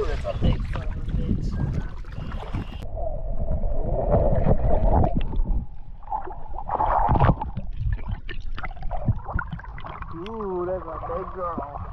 Ooh, that's a big son of a bitch. Ooh, that's a big girl.